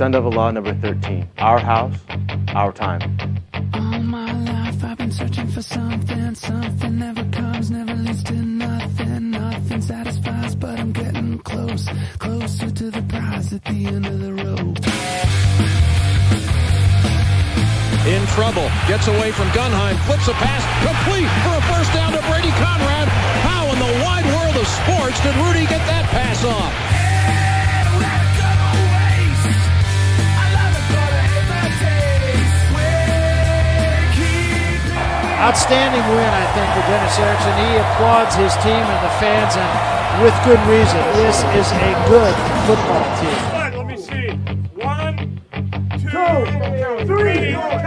Son of Allah number 13. Our house, our time. All my life I've been searching for something, something never comes, never leads to nothing, nothing satisfies, but I'm getting close, closer to the prize at the end of the road. In trouble, gets away from Gunheim, flips a pass, complete for a first down to Brady Conrad. How in the wide world of sports did Rudy get that pass off? Outstanding win, I think, for Dennis Erickson. He applauds his team and the fans, and with good reason. This is a good football team. Let me see. One, two, three, four,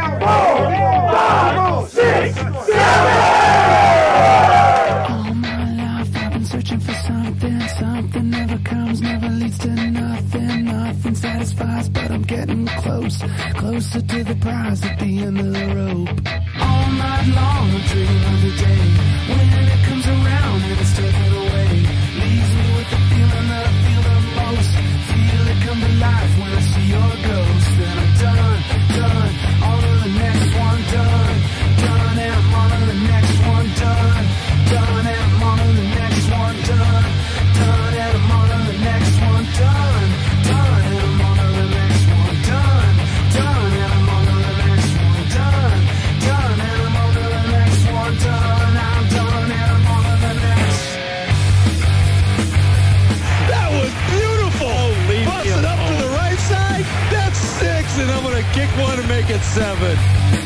five, six, seven. All my life I've been searching for something, something never comes, never leads to nothing, nothing satisfies, but I'm getting close, closer to the prize at the end of the rope. Dreaming of the day. When and I'm going to kick one and make it seven.